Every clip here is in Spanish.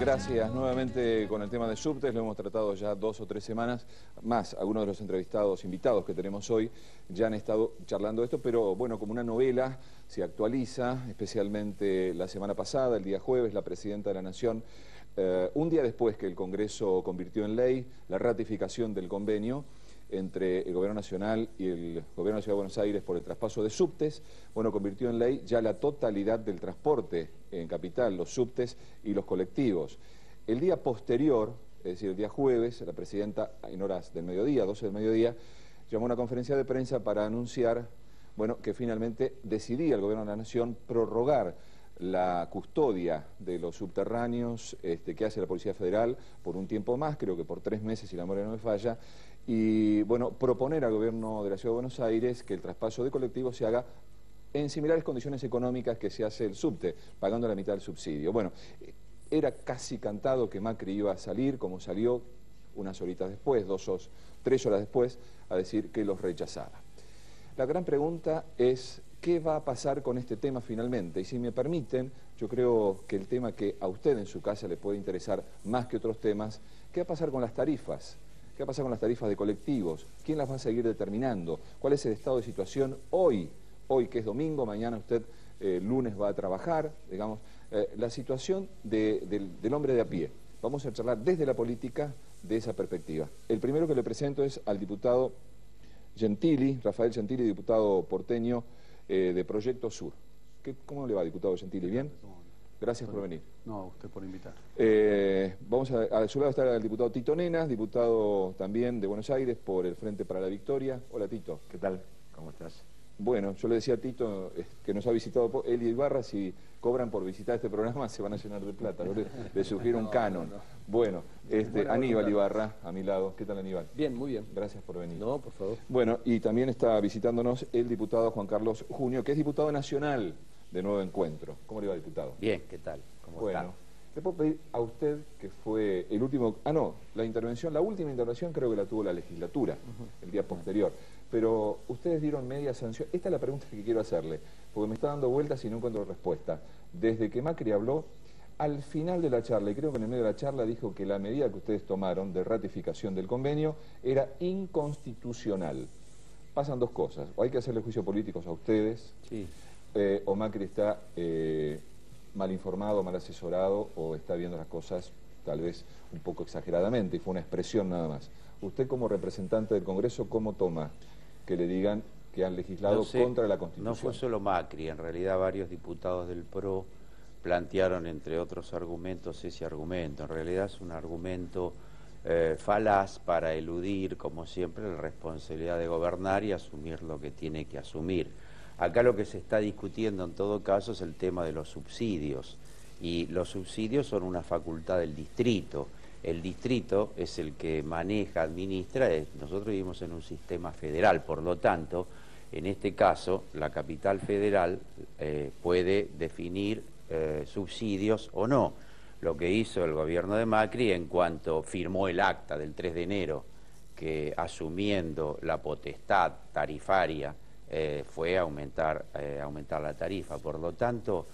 Gracias. Nuevamente con el tema de subtes, lo hemos tratado ya dos o tres semanas, más algunos de los entrevistados, invitados que tenemos hoy, ya han estado charlando esto, pero bueno, como una novela se actualiza, especialmente la semana pasada, el día jueves, la Presidenta de la Nación, eh, un día después que el Congreso convirtió en ley la ratificación del convenio, entre el Gobierno Nacional y el Gobierno de la Ciudad de Buenos Aires por el traspaso de subtes, bueno, convirtió en ley ya la totalidad del transporte en capital, los subtes y los colectivos. El día posterior, es decir, el día jueves, la presidenta, en horas del mediodía, 12 del mediodía, llamó a una conferencia de prensa para anunciar, bueno, que finalmente decidía el Gobierno de la Nación prorrogar la custodia de los subterráneos este, que hace la Policía Federal por un tiempo más, creo que por tres meses si la memoria no me falla, y bueno, proponer al gobierno de la Ciudad de Buenos Aires que el traspaso de colectivos se haga en similares condiciones económicas que se hace el subte, pagando la mitad del subsidio. Bueno, era casi cantado que Macri iba a salir, como salió unas horitas después, dos o tres horas después, a decir que los rechazaba. La gran pregunta es qué va a pasar con este tema finalmente. Y si me permiten, yo creo que el tema que a usted en su casa le puede interesar más que otros temas, ¿qué va a pasar con las tarifas? ¿Qué va a pasar con las tarifas de colectivos? ¿Quién las va a seguir determinando? ¿Cuál es el estado de situación hoy? Hoy que es domingo, mañana usted eh, lunes va a trabajar, digamos, eh, la situación del, hombre de a pie. Vamos a charlar desde la política de esa perspectiva. El primero que le presento es al diputado Gentili, Rafael Gentili, diputado porteño, eh, de Proyecto Sur. ¿Cómo le va, diputado Gentili? ¿Bien? Gracias por venir. No, usted por invitar. Eh, vamos a, a su lado está el diputado Tito Nenas, diputado también de Buenos Aires por el Frente para la Victoria. Hola, Tito. ¿Qué tal? ¿Cómo estás? Bueno, yo le decía a Tito, eh, que nos ha visitado él y Ibarra, si cobran por visitar este programa se van a llenar de plata. Le, le sugiero un canon. Bueno, este, Aníbal Ibarra, a mi lado. ¿Qué tal, Aníbal? Bien, muy bien. Gracias por venir. No, por favor. Bueno, y también está visitándonos el diputado Juan Carlos Junio, que es diputado nacional de Nuevo Encuentro. ¿Cómo le va, diputado? Bien, ¿qué tal? ¿Cómo bueno, le puedo pedir a usted que fue el último... Ah, no, la intervención, la última intervención creo que la tuvo la legislatura, el día posterior pero ustedes dieron media sanción. Esta es la pregunta que quiero hacerle, porque me está dando vueltas y no encuentro respuesta. Desde que Macri habló, al final de la charla, y creo que en el medio de la charla dijo que la medida que ustedes tomaron de ratificación del convenio era inconstitucional. Pasan dos cosas, o hay que hacerle juicio políticos a ustedes, eh, o Macri está eh, mal informado, mal asesorado, o está viendo las cosas tal vez un poco exageradamente, y fue una expresión nada más. Usted como representante del Congreso, ¿cómo toma que le digan que han legislado contra la Constitución. No fue solo Macri, en realidad varios diputados del PRO plantearon, entre otros argumentos, ese argumento. En realidad es un argumento eh, falaz para eludir, como siempre, la responsabilidad de gobernar y asumir lo que tiene que asumir. Acá lo que se está discutiendo en todo caso es el tema de los subsidios. Y los subsidios son una facultad del distrito el distrito es el que maneja, administra, nosotros vivimos en un sistema federal, por lo tanto, en este caso, la capital federal eh, puede definir eh, subsidios o no. Lo que hizo el gobierno de Macri en cuanto firmó el acta del 3 de enero, que asumiendo la potestad tarifaria eh, fue aumentar, aumentar la tarifa. Por lo tanto,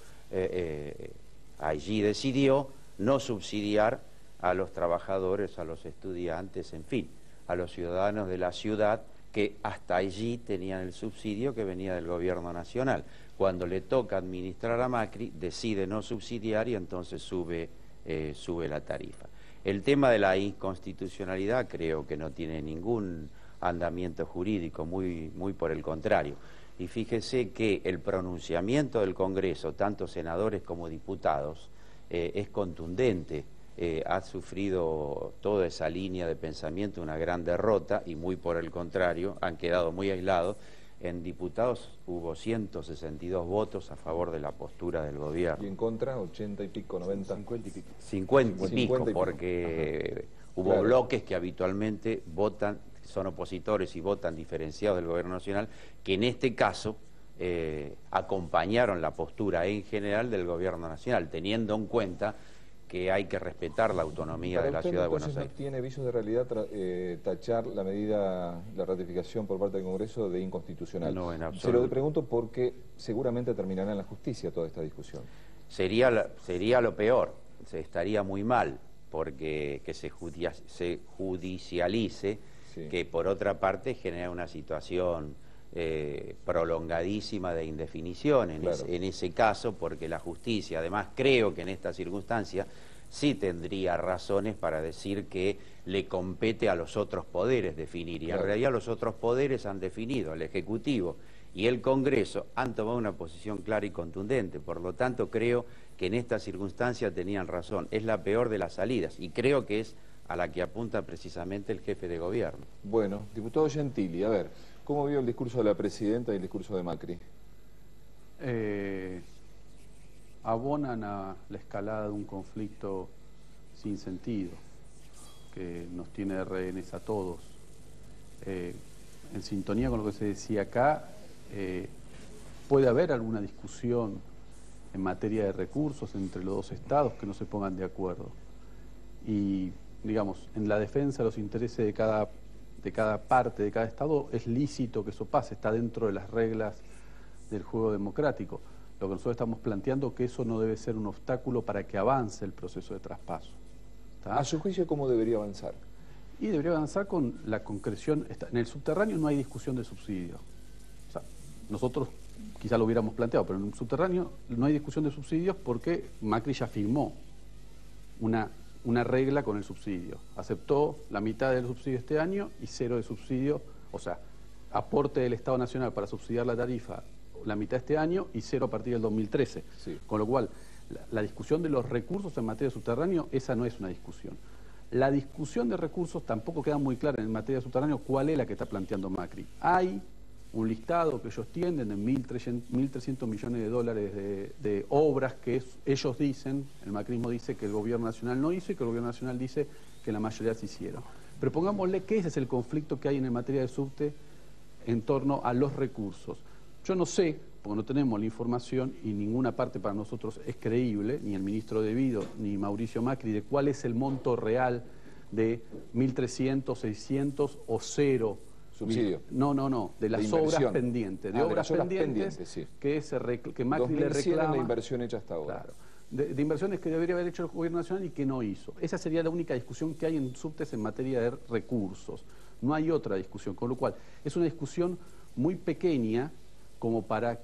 allí decidió no subsidiar a los trabajadores, a los estudiantes, en fin, a los ciudadanos de la ciudad que hasta allí tenían el subsidio que venía del gobierno nacional. Cuando le toca administrar a Macri, decide no subsidiar y entonces sube, eh, sube la tarifa. El tema de la inconstitucionalidad creo que no tiene ningún andamiento jurídico, muy, muy por el contrario. Y fíjese que el pronunciamiento del Congreso, tanto senadores como diputados, eh, es contundente eh, ha sufrido toda esa línea de pensamiento una gran derrota y muy por el contrario, han quedado muy aislados. En diputados hubo 162 votos a favor de la postura del gobierno. ¿Y en contra? ¿80 y pico, 90? 50 y pico. 50 y pico, porque hubo bloques que habitualmente votan, son opositores y votan diferenciados del gobierno nacional, que en este caso eh, acompañaron la postura en general del gobierno nacional, teniendo en cuenta que hay que respetar la autonomía de la ciudad de Buenos Aires. no tiene visos de realidad eh, tachar la medida, la ratificación por parte del Congreso de inconstitucional? No, en Se lo pregunto porque seguramente terminará en la justicia toda esta discusión. sería, sería lo peor, se estaría muy mal porque que se, judicialice, que por otra parte genera una situación eh, prolongadísima de indefinición en, en, ese caso, porque la justicia, además creo que en esta circunstancia sí tendría razones para decir que le compete a los otros poderes definir, y en realidad los otros poderes han definido, el Ejecutivo y el Congreso han tomado una posición clara y contundente, por lo tanto creo que en esta circunstancia tenían razón, es la peor de las salidas, y creo que es a la que apunta precisamente el jefe de gobierno. Bueno, diputado Gentili, a ver, ¿cómo vio el discurso de la presidenta y el discurso de Macri? Eh, abonan a la escalada de un conflicto sin sentido, que nos tiene de rehenes a todos. Eh, en sintonía con lo que se decía acá, eh, puede haber alguna discusión en materia de recursos entre los dos estados que no se pongan de acuerdo. Y, digamos, en la defensa de los intereses de cada, de cada parte, de cada estado, es lícito que eso pase, está dentro de las reglas del juego democrático. Lo que nosotros estamos planteando que eso no debe ser un obstáculo para que avance el proceso de traspaso. ¿A su juicio cómo debería avanzar? Y debería avanzar con la concreción. En el subterráneo no hay discusión de subsidio. O sea, nosotros quizá lo hubiéramos planteado, pero en el subterráneo no hay discusión de subsidios porque Macri ya firmó una, una regla con el subsidio. Aceptó la mitad del subsidio este año y cero de subsidio, o sea, aporte del Estado Nacional para subsidiar la tarifa la mitad este año y cero a partir del 2013. Con lo cual, la, discusión de los recursos en materia subterráneo, esa no es una discusión. La discusión de recursos tampoco queda muy clara en materia subterráneo cuál es la que está planteando Macri. Hay un listado que ellos tienden de 1.300 millones de dólares de, obras que ellos dicen, el macrismo dice que el gobierno nacional no hizo y que el gobierno nacional dice que la mayoría se hicieron. Pero pongámosle que ese es el conflicto que hay en materia de subte en torno a los recursos. Yo no sé, porque no tenemos la información y ninguna parte para nosotros es creíble, ni el ministro De Vido ni Mauricio Macri, de cuál es el monto real de 1.300, 600 o cero Subsidio. No, no, no, de las obras pendientes. De, ah, obras, pendientes, que, se que Macri le reclama. la inversión hecha hasta ahora. Claro. De, inversiones que debería haber hecho el gobierno nacional y que no hizo. Esa sería la única discusión que hay en subtes en materia de recursos. No hay otra discusión, con lo cual es una discusión muy pequeña como para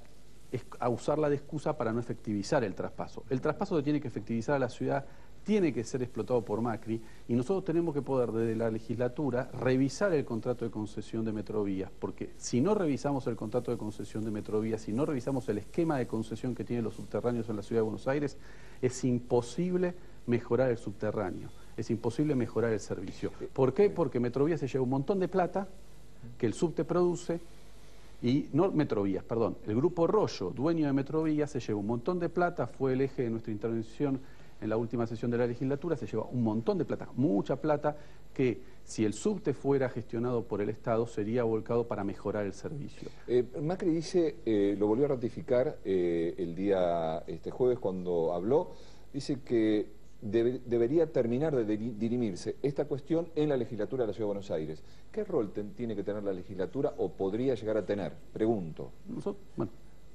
usarla de excusa para no efectivizar el traspaso. El traspaso se tiene que efectivizar a la ciudad, tiene que ser explotado por Macri y nosotros tenemos que poder desde la legislatura revisar el contrato de concesión de Metrovías, porque si no revisamos el contrato de concesión de Metrovías, si no revisamos el esquema de concesión que tienen los subterráneos en la ciudad de Buenos Aires, es imposible mejorar el subterráneo, es imposible mejorar el servicio. ¿Por qué? Porque Metrovías se lleva un montón de plata que el subte produce y no Metrovías, perdón, el grupo Rollo, dueño de Metrovías, se lleva un montón de plata, fue el eje de nuestra intervención en la última sesión de la legislatura, se lleva un montón de plata, mucha plata, que si el subte fuera gestionado por el Estado sería volcado para mejorar el servicio. Eh, Macri dice, eh, lo volvió a ratificar eh, el día, este jueves cuando habló, dice que debería terminar de dirimirse esta cuestión en la legislatura de la Ciudad de Buenos Aires. ¿Qué rol tiene que tener la legislatura o podría llegar a tener? Pregunto.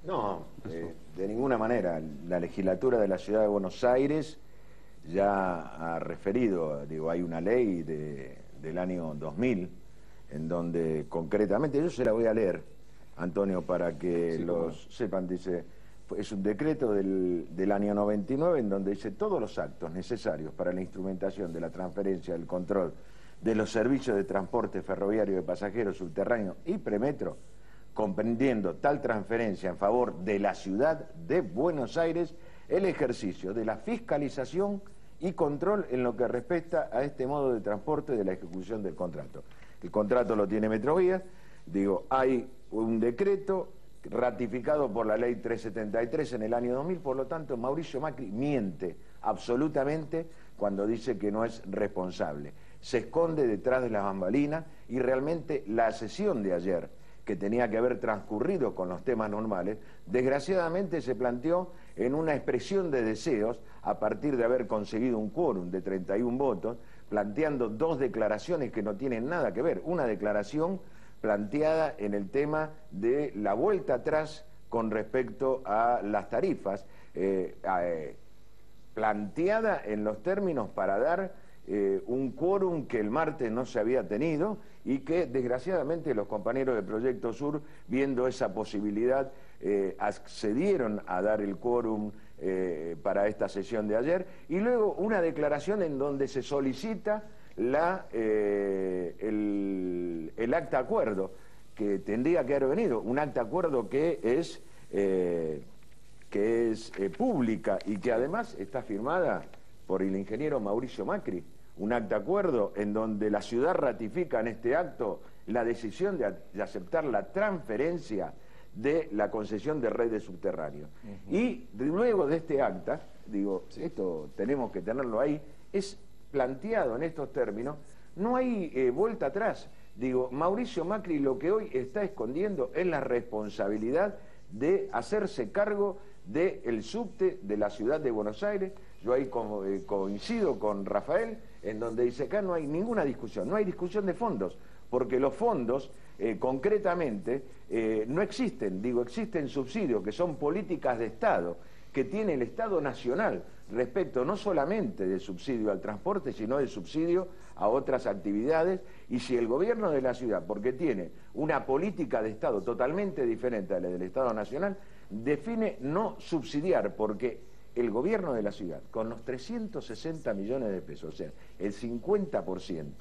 No, eh, de ninguna manera. La legislatura de la Ciudad de Buenos Aires ya ha referido, digo, hay una ley del año 2000 en donde concretamente, yo se la voy a leer, Antonio, para que los sepan, dice es un decreto del, del, año 99 en donde dice todos los actos necesarios para la instrumentación de la transferencia del control de los servicios de transporte ferroviario de pasajeros subterráneo y premetro, comprendiendo tal transferencia en favor de la ciudad de Buenos Aires, el ejercicio de la fiscalización y control en lo que respecta a este modo de transporte de la ejecución del contrato. El contrato lo tiene Metrovías, digo, hay un decreto ratificado por la ley 373 en el año 2000, por lo tanto Mauricio Macri miente absolutamente cuando dice que no es responsable. Se esconde detrás de las bambalinas y realmente la sesión de ayer, que tenía que haber transcurrido con los temas normales, desgraciadamente se planteó en una expresión de deseos a partir de haber conseguido un quórum de 31 votos, planteando dos declaraciones que no tienen nada que ver. Una declaración planteada en el tema de la vuelta atrás con respecto a las tarifas, eh, eh, planteada en los términos para dar eh, un quórum que el martes no se había tenido y que desgraciadamente los compañeros del Proyecto Sur, viendo esa posibilidad, accedieron a dar el quórum para esta sesión de ayer. Y luego una declaración en donde se solicita la, el, el acta acuerdo que tendría que haber venido, un acta acuerdo que es que es eh, pública y que además está firmada por el ingeniero Mauricio Macri, un acta de acuerdo en donde la ciudad ratifica en este acto la decisión de, aceptar la transferencia de la concesión de redes subterráneas. Y luego de este acta, digo, esto tenemos que tenerlo ahí, es planteado en estos términos, no hay eh, vuelta atrás. Digo, Mauricio Macri lo que hoy está escondiendo es la responsabilidad de hacerse cargo del subte de la ciudad de Buenos Aires. Yo ahí eh, coincido con Rafael, en donde dice acá no hay ninguna discusión, no hay discusión de fondos, porque los fondos eh, concretamente eh, no existen, digo, existen subsidios que son políticas de Estado que tiene el Estado Nacional respecto no solamente del subsidio al transporte, sino del subsidio a otras actividades, y si el gobierno de la ciudad, porque tiene una política de Estado totalmente diferente a la del Estado Nacional, define no subsidiar, porque el gobierno de la ciudad, con los 360 millones de pesos, o sea, el 50%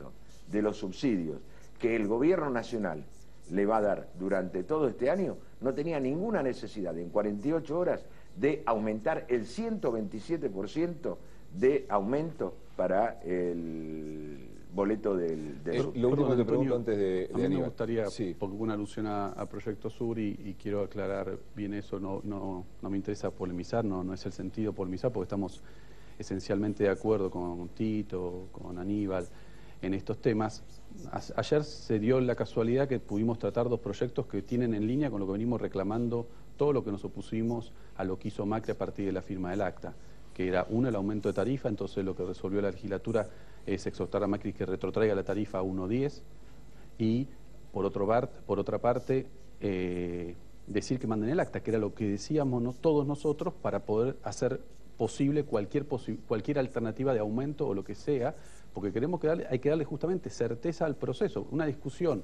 de los subsidios que el gobierno nacional le va a dar durante todo este año, no tenía ninguna necesidad en 48 horas de aumentar el 127% de aumento para el boleto del... del lo último que pregunto antes de, a mí me gustaría, sí. porque hubo una alusión a, Proyecto Sur y, quiero aclarar bien eso, no, no, no me interesa polemizar, no, no es el sentido polemizar porque estamos esencialmente de acuerdo con Tito, con Aníbal en estos temas. ayer se dio la casualidad que pudimos tratar dos proyectos que tienen en línea con lo que venimos reclamando todo lo que nos opusimos a lo que hizo Macri a partir de la firma del acta, que era uno el aumento de tarifa, entonces lo que resolvió la legislatura es exhortar a Macri que retrotraiga la tarifa a 1.10 y por, otro por otra parte eh, decir que manden el acta, que era lo que decíamos todos nosotros para poder hacer posible cualquier, cualquier alternativa de aumento o lo que sea, porque queremos que darle, hay que darle justamente certeza al proceso. Una discusión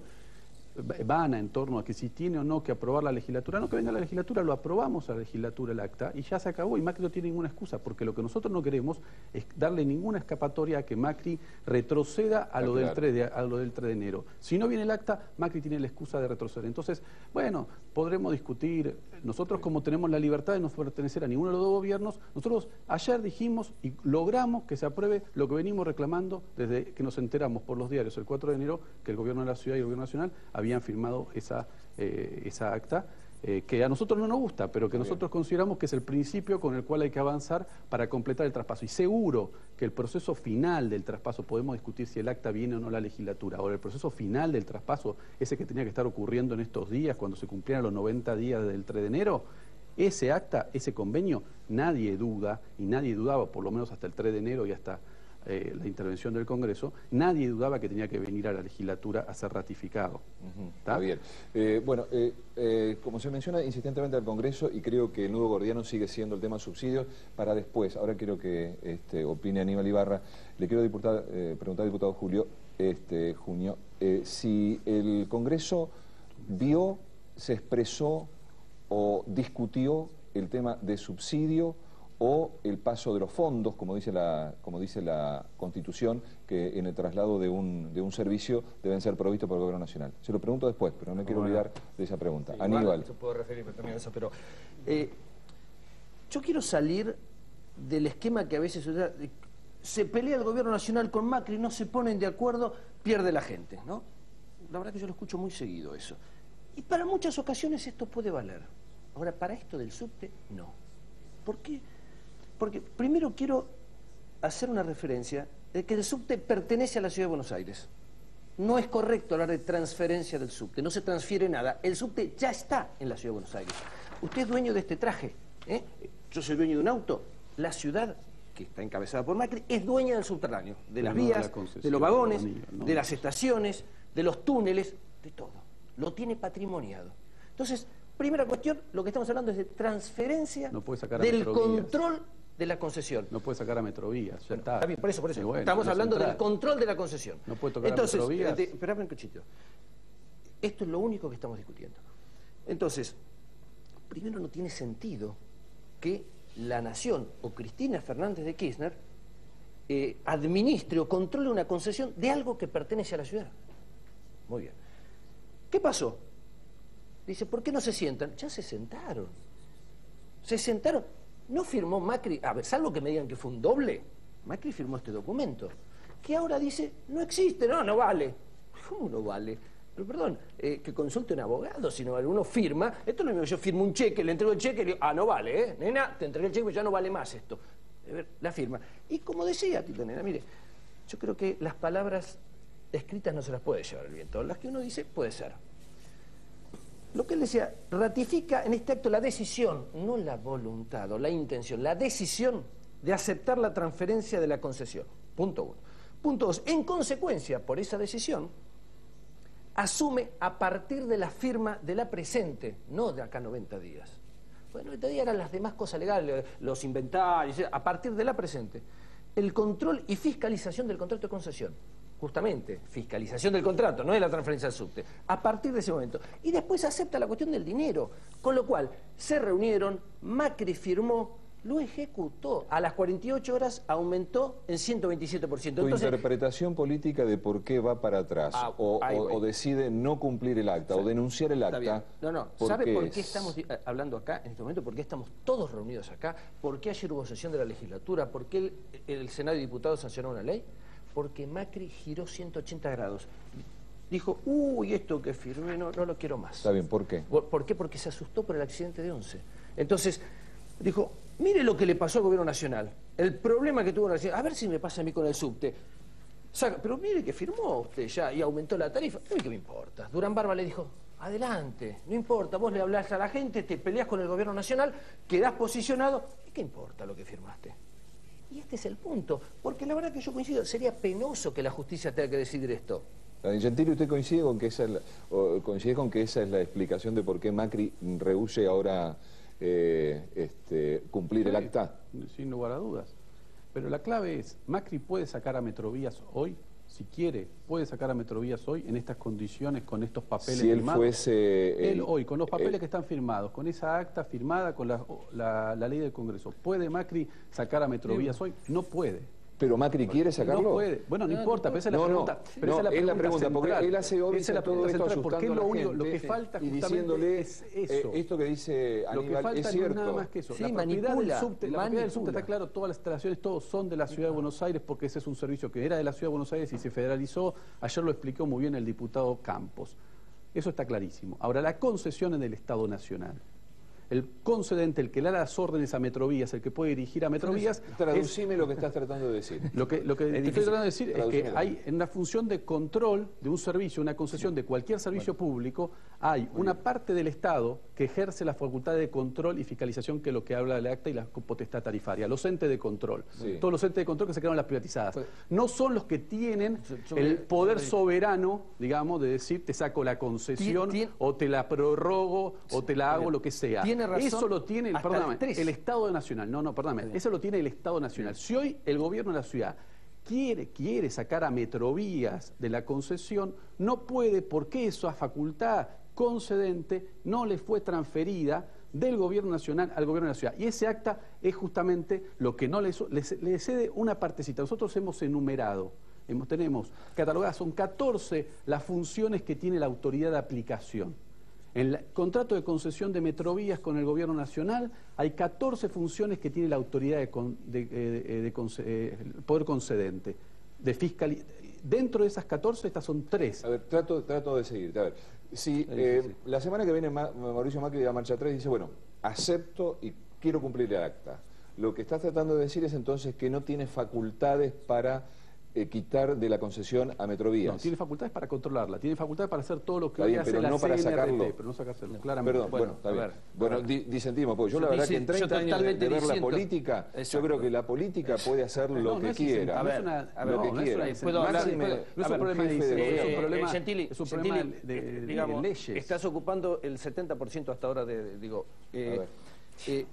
vana en torno a que si tiene o no que aprobar la legislatura, no que venga la legislatura, lo aprobamos a la legislatura el acta y ya se acabó y Macri no tiene ninguna excusa, porque lo que nosotros no queremos es darle ninguna escapatoria a que Macri retroceda a, lo, del 3 de, a lo del 3 de enero. Si no viene el acta, Macri tiene la excusa de retroceder. Entonces, bueno, podremos discutir, nosotros como tenemos la libertad de no pertenecer a ninguno de los dos gobiernos, nosotros ayer dijimos y logramos que se apruebe lo que venimos reclamando desde que nos enteramos por los diarios el 4 de enero que el gobierno de la ciudad y el gobierno nacional habían firmado esa, eh, esa acta, eh, que a nosotros no nos gusta, pero que nosotros consideramos que es el principio con el cual hay que avanzar para completar el traspaso. Y seguro que el proceso final del traspaso, podemos discutir si el acta viene o no a la legislatura, ahora el proceso final del traspaso, ese que tenía que estar ocurriendo en estos días, cuando se cumplieran los 90 días del 3 de enero, ese acta, ese convenio, nadie duda, y nadie dudaba, por lo menos hasta el 3 de enero y hasta eh, la intervención del Congreso, nadie dudaba que tenía que venir a la legislatura a ser ratificado. Está bien. Eh, bueno, eh, como se menciona insistentemente al Congreso, y creo que el nuevo gordiano sigue siendo el tema subsidios, para después, ahora quiero que este, opine Aníbal Ibarra, le quiero preguntar al diputado Julio, este, Junio, si el Congreso vio, se expresó o discutió el tema de subsidio o el paso de los fondos, como dice la, como dice la Constitución, que en el traslado de un, de un servicio deben ser provistos por el Gobierno Nacional. Se lo pregunto después, pero no quiero olvidar de esa pregunta. Aníbal. Yo puedo referirme también a eso, pero eh, yo quiero salir del esquema que a veces se pelea el Gobierno Nacional con Macri, no se ponen de acuerdo, pierde la gente, ¿no? La verdad que yo lo escucho muy seguido eso. Y para muchas ocasiones esto puede valer. Ahora, para esto del subte, no. ¿Por qué? Porque primero quiero hacer una referencia de que el subte pertenece a la ciudad de Buenos Aires. No es correcto hablar de transferencia del subte, no se transfiere nada. El subte ya está en la ciudad de Buenos Aires. Usted es dueño de este traje, ¿eh? yo soy dueño de un auto. La ciudad, que está encabezada por Macri, es dueña del subterráneo, de las vías, de los vagones, de las estaciones, de los túneles, de todo. Lo tiene patrimoniado. Entonces, Primera cuestión, lo que estamos hablando es de transferencia No sacar del control de la concesión. No puede sacar a Metrovías, ya está. Está bien, por eso, por eso. Bueno, Estamos no hablando del control de la concesión. No puede tocar a Entonces, Metrovías. eh, espérame un cachito. Esto es lo único que estamos discutiendo. Entonces, primero no tiene sentido que la nación o Cristina Fernández de Kirchner eh, administre o controle una concesión de algo que pertenece a la ciudad. Muy bien. ¿Qué pasó? Dice, ¿por qué no se sientan? Ya se sentaron. Se sentaron. No firmó Macri, a ver, salvo que me digan que fue un doble, Macri firmó este documento, que ahora dice, no existe, no, no vale. ¿Cómo no vale? Pero perdón, eh, que consulte un abogado, si no. Uno firma, esto es lo mismo, yo firmo un cheque, le entrego el cheque le digo, ah, no vale, ¿eh? Nena, te entregué el cheque, ya no vale más esto. A ver, la firma. Y como decía Tito Nena, mire, yo creo que las palabras escritas no se las puede llevar el viento. Las que uno dice, puede ser. Lo que él decía, ratifica en este acto la decisión, no la voluntad o la intención, la decisión de aceptar la transferencia de la concesión. Punto uno. Punto dos, en consecuencia, por esa decisión, asume a partir de la firma de la presente, no de acá 90 días. Bueno, 90 días eran las demás cosas legales, los inventarios, a partir de la presente, el control y fiscalización del contrato de concesión. Justamente, fiscalización del contrato, no de la transferencia al subte. A partir de ese momento. Y después acepta la cuestión del dinero. Con lo cual, se reunieron, Macri firmó, lo ejecutó. A las 48 horas aumentó en 127%. Tu Entonces, interpretación política de por qué va para atrás Ah, o, ahí o- voy. o decide no cumplir el acta o denunciar el Está bien. acta. No, no. ¿por ¿Sabe por qué es? estamos eh, hablando acá en este momento? ¿Por qué estamos todos reunidos acá? ¿Por qué ayer hubo sesión de la legislatura? ¿Por qué el, el Senado y diputados sancionó una ley? Porque Macri giró 180 grados. Dijo, uy, esto que firmé no, no lo quiero más. Está bien, ¿por qué? ¿Por por qué? Porque se asustó por el accidente de 11. Entonces, dijo, mire lo que le pasó al gobierno nacional. El problema que tuvo la nacional. A ver si me pasa a mí con el subte. Saca- pero mire que firmó usted ya y aumentó la tarifa. A mí qué me importa. Durán Barba le dijo, adelante, no importa, vos le hablás a la gente, te peleás con el gobierno nacional, quedás posicionado. ¿Y qué importa lo que firmaste? Y este es el punto. Porque la verdad que yo coincido, sería penoso que la justicia tenga que decidir esto. Gentili, ¿usted coincide con que esa es la, o coincide con que esa es la explicación de por qué Macri rehúye ahora eh, este, cumplir el acta? Sin lugar a dudas. Pero la clave es, Macri puede sacar a Metrovías hoy, si quiere, puede sacar a Metrovías hoy en estas condiciones, con estos papeles Si él firmados. fuese... Él el- hoy, con los papeles el- que están firmados, con esa acta firmada, con la, la- la ley del Congreso, ¿puede Macri sacar a Metrovías hoy? No puede. ¿Pero Macri quiere sacarlo? No puede. Bueno, no, importa, pero esa es la No, no, pregunta. pero no, esa es la pregunta, porque central. él hace obvio es todo pregunta esto porque lo a la único, lo que falta y diciéndole, es eso. eh, esto que dice Lo que Aníbal falta es cierto. nada más que eso. Sí, la propiedad del subte, la propiedad del subte está claro, todas las instalaciones, todos son de la ciudad de Buenos Aires porque ese es un servicio que era de la ciudad de Buenos Aires y se federalizó. Ayer lo explicó muy bien el diputado Campos. Eso está clarísimo. Ahora, la concesión en el Estado Nacional. El concedente, el que le da las órdenes a Metrovías, el que puede dirigir a Metrovías, Traducime lo que estás tratando de decir. lo que, lo que estoy tratando de decir es que hay en la función de control de un servicio, una concesión de cualquier servicio público, hay una parte del Estado que ejerce la facultad de control y fiscalización, que es lo que habla el acta y la potestad tarifaria, los entes de control. Sí. Todos los entes de control que se quedaron las privatizadas. No son los que tienen Yo- yo el poder soberano, digamos, de decir te saco la concesión Tien- tien- o te la prorrogo o te la hago lo que sea. Tiene razón Eso lo tiene, perdóname, el Estado Nacional. No, no, perdóname. Eso lo tiene el Estado Nacional. Si hoy el gobierno de la ciudad quiere, quiere sacar a Metrovías de la concesión, no puede porque esa facultad concedente no le fue transferida del gobierno nacional al gobierno de la ciudad. Y ese acta es justamente lo que no le cede una partecita. Nosotros hemos enumerado, hemos, tenemos catalogadas, son 14 las funciones que tiene la autoridad de aplicación. En el contrato de concesión de Metrovías con el Gobierno Nacional hay 14 funciones que tiene la autoridad de, con- de- eh, de conce- eh, el poder concedente. De fiscali- Dentro de esas 14, estas son tres. A ver, trato, trato de seguirte. A ver, si eh, la semana que viene Ma- Mauricio Macri da marcha atrás y dice, bueno, acepto y quiero cumplir el acta. Lo que estás tratando de decir es entonces que no tiene facultades para eh, quitar de la concesión a Metrovías. No, tiene facultades para controlarla, tiene facultades para hacer todo lo que hoy hace pero la no para CNRT, sacarlo. pero no sacárselo, claramente. Perdón, bueno, está a bien. ver, bueno, di- disentimos, porque yo, Yo la verdad que en dicen- yo 30 años de, de ver la política, yo creo que la política puede hacer No, lo que es quiera. A no ver, es una- a ver, no, lo que no es quiera. es a un problema de es un problema, Eh, problema de, leyes. Estás ocupando el 70% hasta ahora de, digo, eh,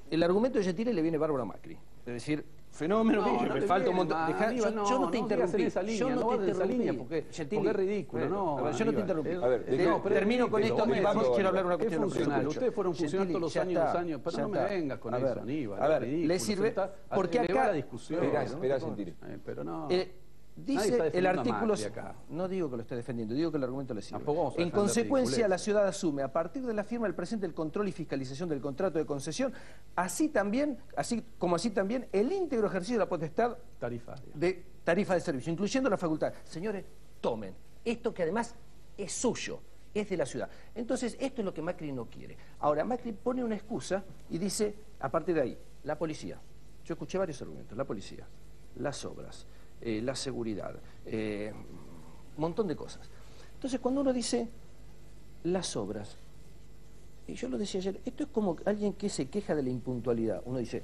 el argumento de Gentili le viene bárbaro a Macri. Es decir, fenómeno, No, que no me falta un montón. Dejá- yo, no, yo no te interrumpí. en esa línea, yo no no te en esa interrumpí. línea, porque- Gentili, porque es ridículo, bueno, no, ver, yo no te interrumpí. Eh, A ver, Eh, no, pero termino con esto y vamos, quiero hablar una Es cuestión. funcional, ustedes fueron funcionando Gentili, los años, está, los años, pero no me vengas con eso, Aníbal, A ver, le sirve, porque acá... la discusión. Espera, Gentili. Eh, pero no. Dice el artículo... Acá. No digo que lo esté defendiendo, digo que el argumento le sirve. En consecuencia, la ciudad asume, a partir de la firma del presente, el control y fiscalización del contrato de concesión, así también, así como así también, el íntegro ejercicio de la potestad Tarifaria. de tarifa de servicio, incluyendo la facultad. Señores, tomen. Esto que además es suyo, es de la ciudad. Entonces, esto es lo que Macri no quiere. Ahora, Macri pone una excusa y dice, a partir de ahí, la policía. Yo escuché varios argumentos. La policía, las obras, eh, la seguridad, eh, un montón de cosas. Entonces, cuando uno dice las obras, y yo lo decía ayer, esto es como alguien que se queja de la impuntualidad. Uno dice,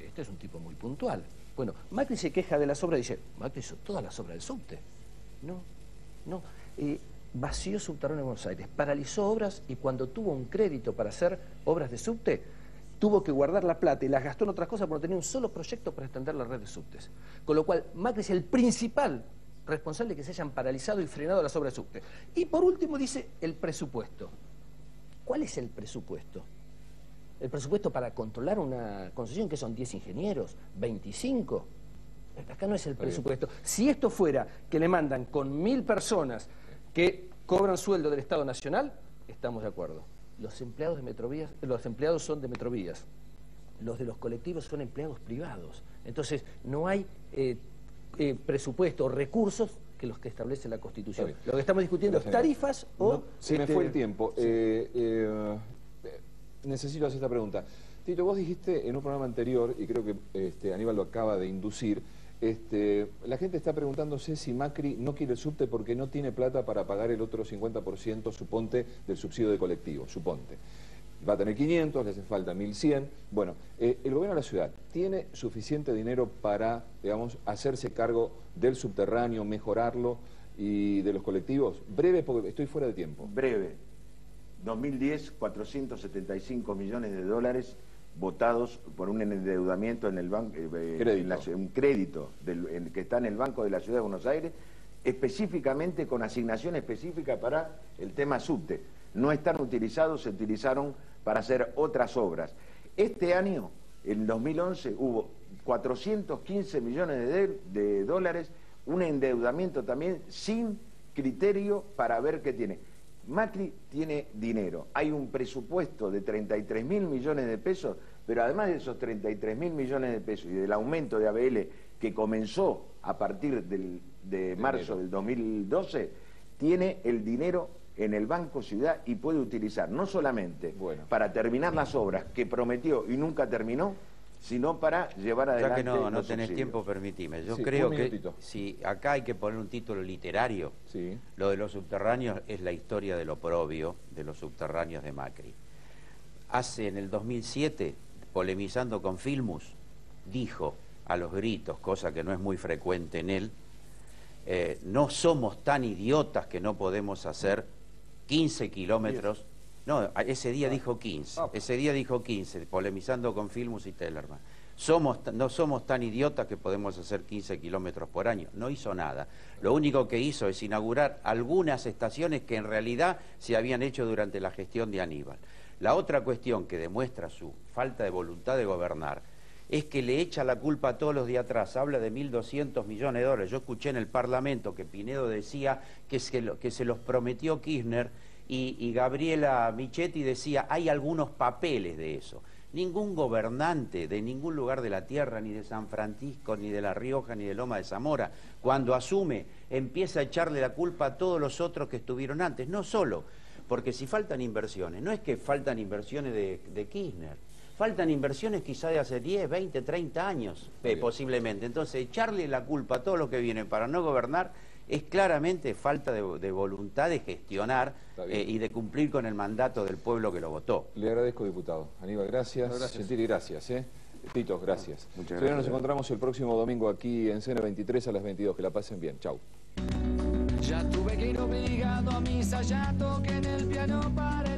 este es un tipo muy puntual. Bueno, Macri se queja de las obras y dice, Macri hizo todas las obras del subte. No, no. Eh, vació subterráneo en Buenos Aires, paralizó obras y cuando tuvo un crédito para hacer obras de subte, tuvo que guardar la plata y las gastó en otras cosas porque no tenía un solo proyecto para extender la red de subtes. Con lo cual, Macri es el principal responsable de que se hayan paralizado y frenado las obras de subte. Y por último dice el presupuesto. ¿Cuál es el presupuesto? El presupuesto para controlar una concesión que son 10 ingenieros, 25. Acá no es el presupuesto. Si esto fuera que le mandan con mil personas que cobran sueldo del Estado Nacional, estamos de acuerdo. Los empleados de Metrovías, los empleados son de Metrovías. Los de los colectivos son empleados privados. Entonces, no hay eh, eh, presupuesto o recursos que los que establece la Constitución. Lo que estamos discutiendo es tarifas o... No, se me este, fue el tiempo. Eh, eh, eh, necesito hacer esta pregunta. Tito, vos dijiste en un programa anterior, y creo que este, Aníbal lo acaba de inducir, este, la gente está preguntándose si Macri no quiere el subte porque no tiene plata para pagar el otro 50%, suponte, del subsidio de colectivo, suponte. Va a tener 500, le hace falta 1100. Bueno, eh, el gobierno de la ciudad tiene suficiente dinero para, digamos, hacerse cargo del subterráneo, mejorarlo y de los colectivos. Breve, porque estoy fuera de tiempo. Breve. 2010, 475 millones de dólares votados por un endeudamiento en el banco, Crédito. un crédito del- en- que está en el Banco de la Ciudad de Buenos Aires, específicamente con asignación específica para el tema subte. No están utilizados, se utilizaron para hacer otras obras. Este año, en 2011, hubo 415 millones de, de dólares, un endeudamiento también sin criterio para ver qué tiene. Macri tiene dinero, hay un presupuesto de 33 mil millones de pesos, pero además de esos 33 mil millones de pesos y del aumento de ABL que comenzó a partir del- de marzo del 2012, tiene el dinero en el Banco Ciudad y puede utilizar no solamente Bueno. para terminar las obras que prometió y nunca terminó, sino para llevar Ya adelante que no, no tenés subsidios. tiempo, permitime. Yo Sí, creo que si acá hay que poner un título literario, Sí. lo de los subterráneos es la historia del oprobio de los subterráneos de Macri. Hace en el 2007, polemizando con Filmus, dijo a los gritos, cosa que no es muy frecuente en él, eh, no somos tan idiotas que no podemos hacer 15 kilómetros. No, ese día dijo 15. Ese día dijo 15, polemizando con Filmus y Tellerman. Somos, no somos tan idiotas que podemos hacer 15 kilómetros por año. No hizo nada. Lo único que hizo es inaugurar algunas estaciones que en realidad se habían hecho durante la gestión de Aníbal. La otra cuestión que demuestra su falta de voluntad de gobernar es que le echa la culpa a todos los de atrás. Habla de 1.200 millones de dólares. Yo escuché en el Parlamento que Pinedo decía que se, lo- que se los prometió Kirchner y, y Gabriela Michetti decía, hay algunos papeles de eso. Ningún gobernante de ningún lugar de la tierra, ni de San Francisco, ni de La Rioja, ni de Loma de Zamora, cuando asume, empieza a echarle la culpa a todos los otros que estuvieron antes. No solo, porque si faltan inversiones, no es que faltan inversiones de, de Kirchner, faltan inversiones quizá de hace 10, 20, 30 años, eh, posiblemente. Entonces, echarle la culpa a todo lo que viene para no gobernar es claramente falta de, voluntad de gestionar eh, y de cumplir con el mandato del pueblo que lo votó. Le agradezco, diputado. Aníbal, gracias. gracias. Sentir y gracias. ¿eh? Tito, gracias. Muchas gracias. nos encontramos el próximo domingo aquí en Cena 23 a las 22. Que la pasen bien. Chau. Ya tuve que ir obligado a misa, ya toqué en el piano para